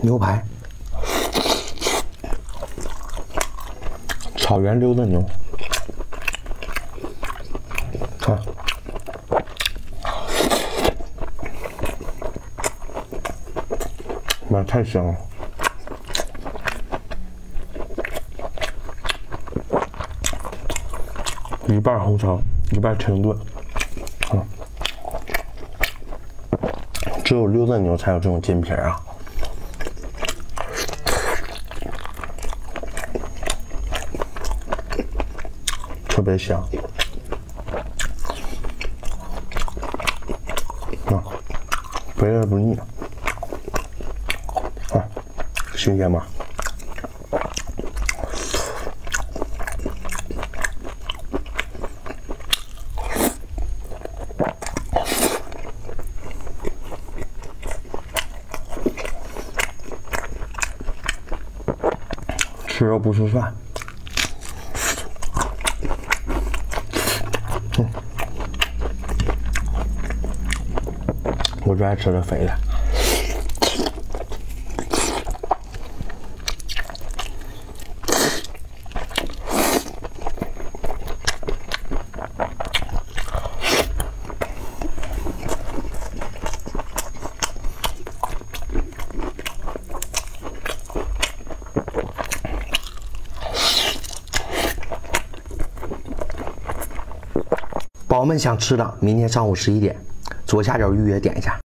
牛排，草原溜的牛，看，妈太香了。一半红烧，一半清炖，啊，只有溜达牛才有这种筋皮啊，特别香，啊，肥而不腻，啊，新鲜吗？吃肉不吃饭。我最爱吃这肥的。宝宝们想吃的，明天上午十一点，左下角预约点一下。